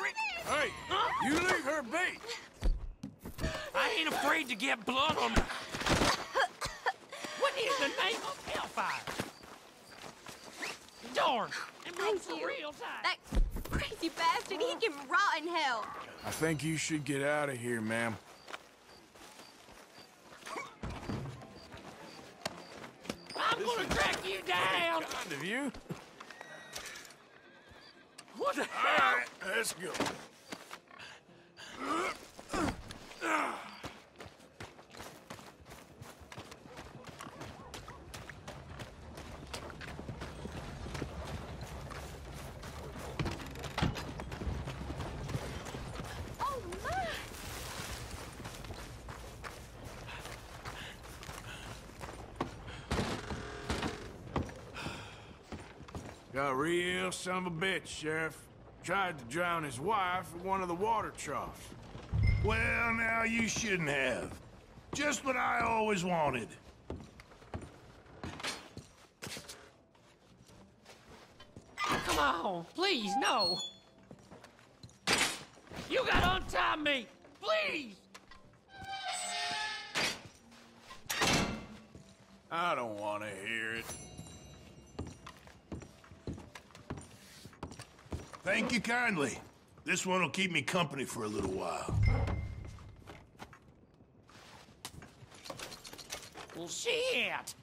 No, Wanna don't hear do it? this. Hey, Huh? you leave her be. I ain't afraid to get blood on. What What is the name of hellfire? Darn! It Thank for you. real time. That crazy bastard, he can rot in hell. I think you should get out of here, ma'am. I'm gonna track you down. Kind of you. What the hell? right, let's go. Got a real son of a bitch, Sheriff. Tried to drown his wife in one of the water troughs. Well, now you shouldn't have. Just what I always wanted. Come on, please, no. You gotta untie me, please. I don't want to hear it. Thank you kindly. This one will keep me company for a little while. Well, shit.